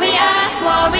warrior, warrior.